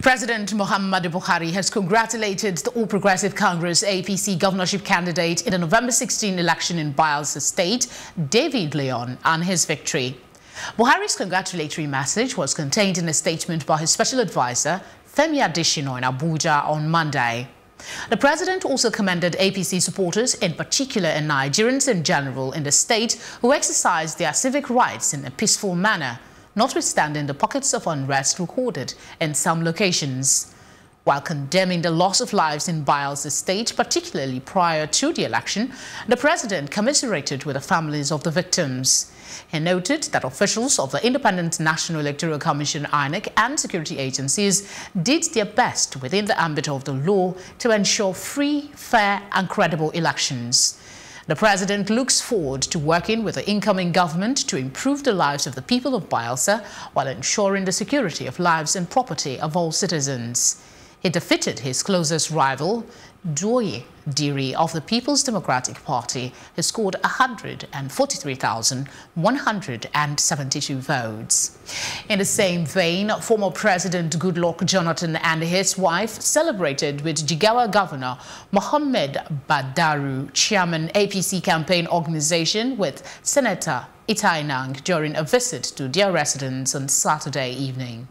President Muhammadu Buhari has congratulated the All Progressive Congress APC governorship candidate in the November 16 election in Bayelsa State, David Lyon, on his victory. Buhari's congratulatory message was contained in a statement by his special advisor, Femi Adesina in Abuja on Monday. The president also commended APC supporters, in particular Nigerians in general in the state, who exercised their civic rights in a peaceful manner notwithstanding the pockets of unrest recorded in some locations. While condemning the loss of lives in Bayelsa State, particularly prior to the election, the president commiserated with the families of the victims. He noted that officials of the Independent National Electoral Commission INEC and security agencies did their best within the ambit of the law to ensure free, fair and credible elections. The president looks forward to working with the incoming government to improve the lives of the people of Bayelsa while ensuring the security of lives and property of all citizens. He defeated his closest rival, Douye Diri of the People's Democratic Party, who scored 143,172 votes. In the same vein, former President Goodluck Jonathan and his wife celebrated with Jigawa Governor Mohammed Badaru, Chairman APC campaign organization with Senator Ita Enang during a visit to their residence on Saturday evening.